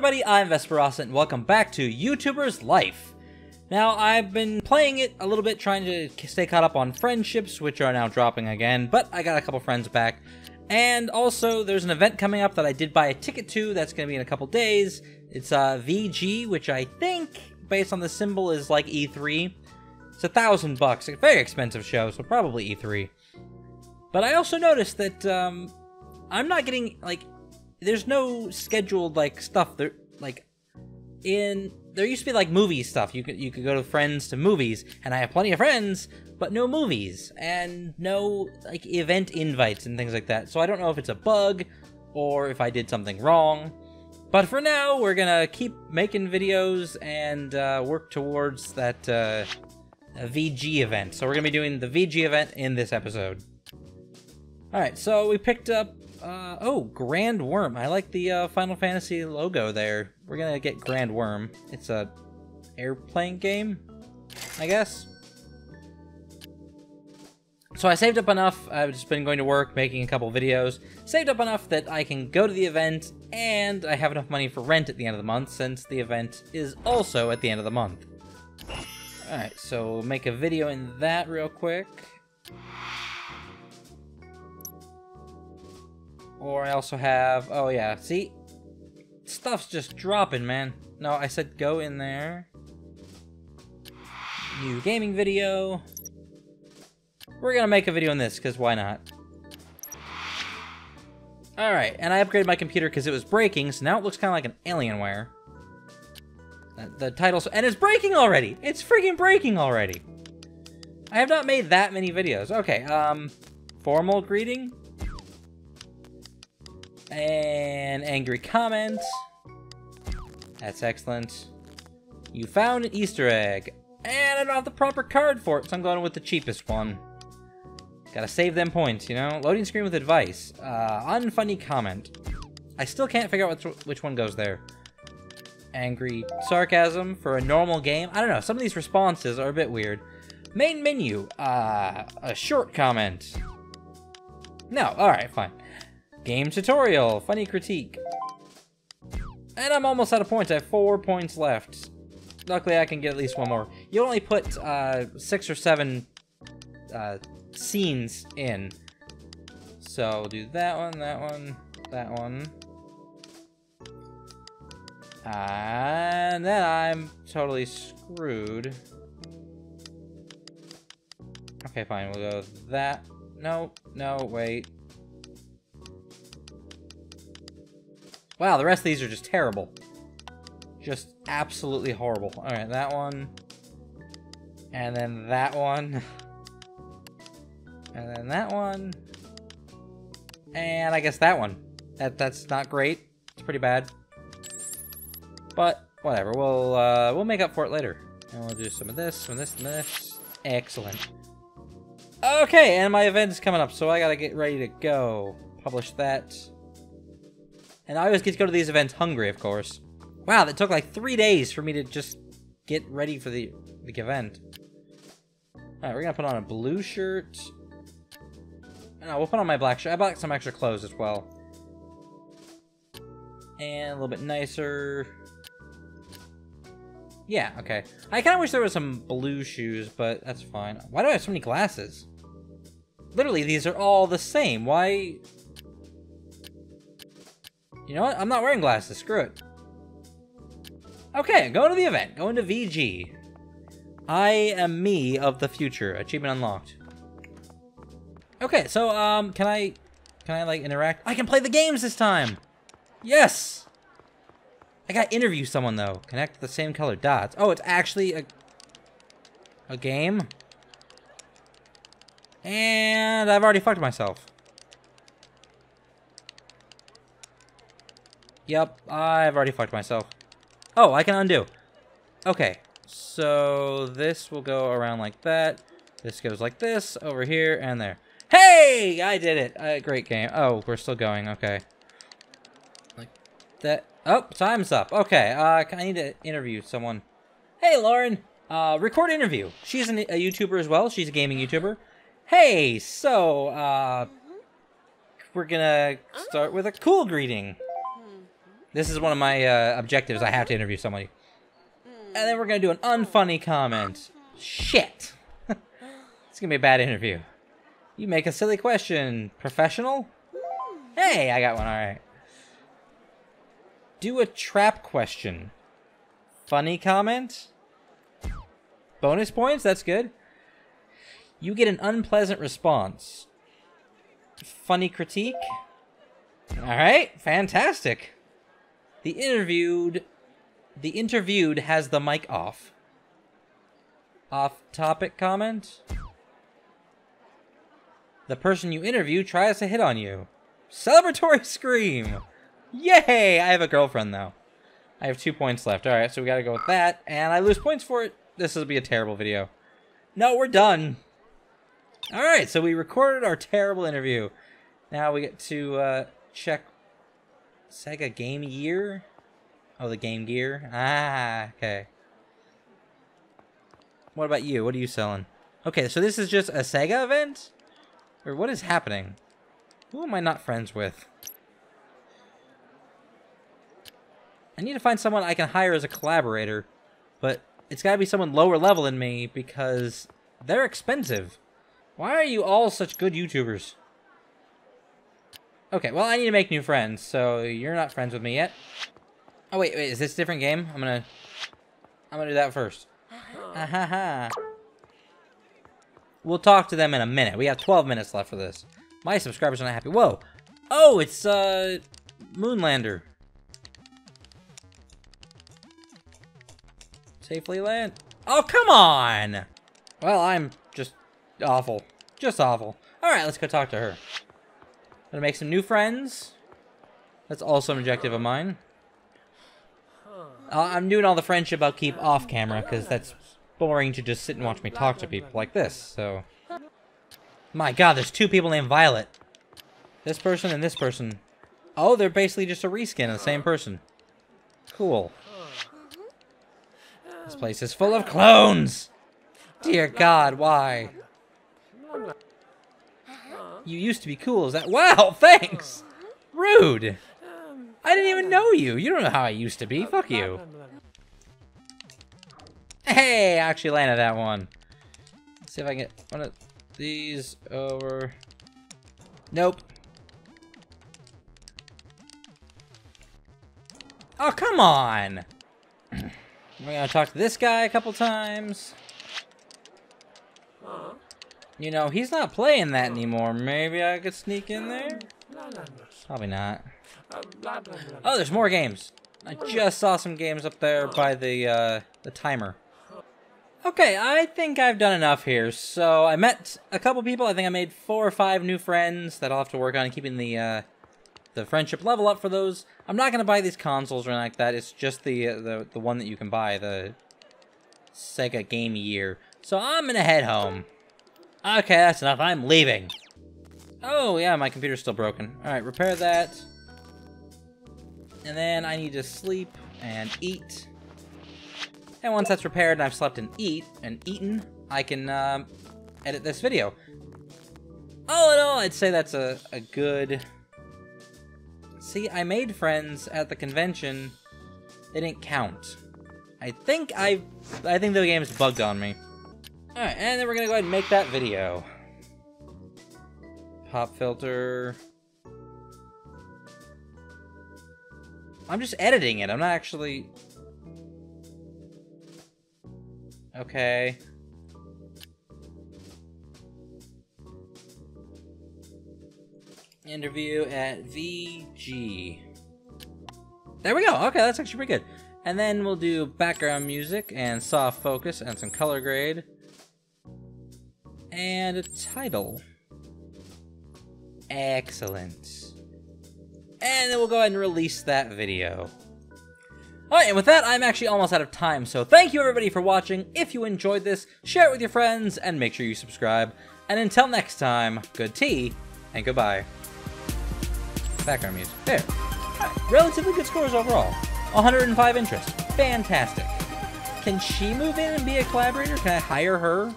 everybody, I'm Vesperascit, and welcome back to YouTuber's Life. Now, I've been playing it a little bit, trying to stay caught up on friendships, which are now dropping again, but I got a couple friends back. And also, there's an event coming up that I did buy a ticket to that's going to be in a couple days. It's uh, VG, which I think, based on the symbol, is like E3. It's a thousand bucks. A very expensive show, so probably E3. But I also noticed that um, I'm not getting, like, there's no scheduled like stuff there like in there used to be like movie stuff. You could you could go to friends to movies and i have plenty of friends but no movies and no like event invites and things like that. So i don't know if it's a bug or if i did something wrong. But for now we're gonna keep making videos and uh, work towards that uh, vg event. So we're gonna be doing the vg event in this episode all right so we picked up uh, oh, Grand Worm. I like the uh, Final Fantasy logo there. We're gonna get Grand Worm. It's a airplane game, I guess. So I saved up enough. I've just been going to work, making a couple videos. Saved up enough that I can go to the event, and I have enough money for rent at the end of the month, since the event is also at the end of the month. Alright, so make a video in that real quick. Or I also have, oh yeah, see? Stuff's just dropping, man. No, I said go in there. New gaming video. We're gonna make a video on this, because why not? Alright, and I upgraded my computer because it was breaking, so now it looks kind of like an Alienware. The title, and it's breaking already! It's freaking breaking already! I have not made that many videos. Okay, um, formal greeting? An angry comment. That's excellent. You found an Easter egg. And I don't have the proper card for it, so I'm going with the cheapest one. Gotta save them points, you know? Loading screen with advice. Uh, unfunny comment. I still can't figure out which, which one goes there. Angry sarcasm for a normal game. I don't know, some of these responses are a bit weird. Main menu. Uh, a short comment. No, alright, fine. Game tutorial, funny critique. And I'm almost out of points. I have four points left. Luckily, I can get at least one more. You only put uh, six or seven uh, scenes in. So we'll do that one, that one, that one. And then I'm totally screwed. Okay, fine. We'll go that. No, no, wait. Wow, the rest of these are just terrible. Just absolutely horrible. Alright, that one. And then that one. And then that one. And I guess that one. That That's not great. It's pretty bad. But, whatever. We'll, uh, we'll make up for it later. And we'll do some of this, some of this, and this. Excellent. Okay, and my event is coming up, so I gotta get ready to go. Publish that. And I always get to go to these events hungry, of course. Wow, that took like three days for me to just get ready for the, the event. Alright, we're gonna put on a blue shirt. No, we'll put on my black shirt. I bought some extra clothes as well. And a little bit nicer. Yeah, okay. I kind of wish there was some blue shoes, but that's fine. Why do I have so many glasses? Literally, these are all the same. Why you know what? I'm not wearing glasses. Screw it. Okay, going to the event. Going to VG. I am me of the future. Achievement unlocked. Okay, so, um, can I... Can I, like, interact? I can play the games this time! Yes! I gotta interview someone, though. Connect the same color dots. Oh, it's actually a... A game? And I've already fucked myself. Yep, I've already fucked myself. Oh, I can undo. Okay, so this will go around like that. This goes like this, over here, and there. Hey! I did it! Uh, great game. Oh, we're still going, okay. Like that. Oh, time's up. Okay, uh, I need to interview someone. Hey, Lauren! Uh, record interview. She's an, a YouTuber as well. She's a gaming YouTuber. Hey, so, uh, we're gonna start with a cool greeting. This is one of my uh, objectives. I have to interview somebody. And then we're going to do an unfunny comment. Shit. it's going to be a bad interview. You make a silly question. Professional? Hey, I got one. All right. Do a trap question. Funny comment? Bonus points? That's good. You get an unpleasant response. Funny critique? Alright, fantastic. The interviewed the interviewed has the mic off. Off topic comment? The person you interview tries to hit on you. Celebratory scream! Yay! I have a girlfriend though. I have two points left. Alright, so we gotta go with that. And I lose points for it. This will be a terrible video. No, we're done. Alright, so we recorded our terrible interview. Now we get to uh, check Sega Game Year. Oh, the Game Gear. Ah, okay. What about you? What are you selling? Okay, so this is just a Sega event? Or what is happening? Who am I not friends with? I need to find someone I can hire as a collaborator, but it's gotta be someone lower level than me because they're expensive. Why are you all such good YouTubers? Okay, well, I need to make new friends, so you're not friends with me yet. Oh, wait, wait, is this a different game? I'm gonna... I'm gonna do that first. Ha ha ha. We'll talk to them in a minute. We have 12 minutes left for this. My subscribers are not happy. Whoa! Oh, it's, uh... Moonlander. Safely land. Oh, come on! Well, I'm just awful. Just awful. Alright, let's go talk to her. Gonna make some new friends. That's also an objective of mine. Uh, I'm doing all the friendship I'll keep off camera, because that's boring to just sit and watch me talk to people like this, so... My god, there's two people named Violet. This person and this person. Oh, they're basically just a reskin of the same person. Cool. This place is full of clones! Dear god, why? You used to be cool, is that- Wow, thanks! Rude! I didn't even know you. You don't know how I used to be. Fuck you. Hey, I actually landed that one. Let's see if I can get one of these over. Nope. Oh, come on! We're gonna talk to this guy a couple times. You know, he's not playing that anymore. Maybe I could sneak in there? Probably not. Oh, there's more games. I just saw some games up there by the uh, the timer. Okay, I think I've done enough here. So I met a couple people. I think I made four or five new friends that I'll have to work on keeping the uh, the friendship level up for those. I'm not gonna buy these consoles or anything like that. It's just the uh, the the one that you can buy, the Sega Game Year. So I'm gonna head home. Okay, that's enough. I'm leaving. Oh yeah, my computer's still broken. All right, repair that. And then I need to sleep and eat. And once that's repaired and I've slept and eat and eaten, I can um, edit this video. All in all, I'd say that's a, a good... See, I made friends at the convention. They didn't count. I think I... I think the game's bugged on me. Alright, and then we're gonna go ahead and make that video. Pop filter... I'm just editing it. I'm not actually... Okay. Interview at VG. There we go. Okay, that's actually pretty good. And then we'll do background music and soft focus and some color grade. And a title. Excellent. And then we'll go ahead and release that video. Alright, and with that, I'm actually almost out of time, so thank you everybody for watching. If you enjoyed this, share it with your friends, and make sure you subscribe. And until next time, good tea, and goodbye. Background music. There. Relatively good scores overall. 105 interest. Fantastic. Can she move in and be a collaborator? Can I hire her?